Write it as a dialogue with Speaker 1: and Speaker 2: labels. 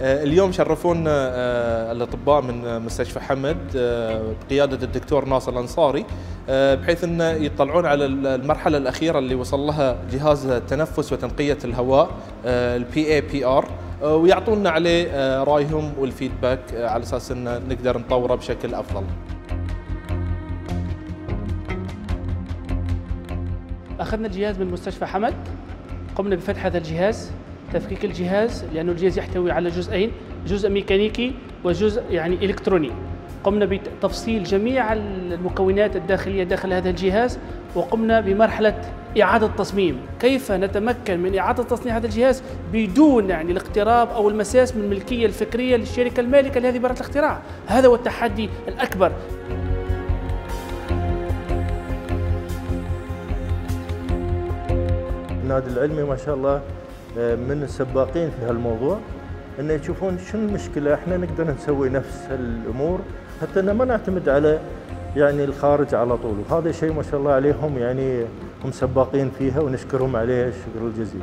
Speaker 1: اليوم شرفونا الأطباء من مستشفى حمد بقيادة الدكتور ناصر الأنصاري بحيث إن يطلعون على المرحلة الأخيرة اللي وصل لها جهاز التنفس وتنقية الهواء ال PAPR ويعطونا عليه رأيهم وال feedback على أساس إن نقدر نطوره بشكل أفضل.
Speaker 2: أخذنا الجهاز من مستشفى حمد قمنا بفتح هذا الجهاز تفكيك الجهاز لأنه الجهاز يحتوي على جزئين جزء ميكانيكي وجزء يعني إلكتروني. قمنا بتفصيل جميع المكونات الداخلية داخل هذا الجهاز وقمنا بمرحلة إعادة تصميم كيف نتمكن من إعادة تصنيع هذا الجهاز بدون يعني الاقتراب أو المساس من الملكية الفكرية للشركة المالكة لهذه براءة الاختراع؟ هذا هو التحدي الأكبر.
Speaker 3: النادي العلمي ما شاء الله من السباقين في هالموضوع انه يشوفون شنو المشكلة؟ إحنا نقدر نسوي نفس الأمور حتى ان ما نعتمد على يعني الخارج على طول. وهذا شيء ما شاء الله عليهم يعني هم سباقين فيها ونشكرهم عليه الشكر الجزيل.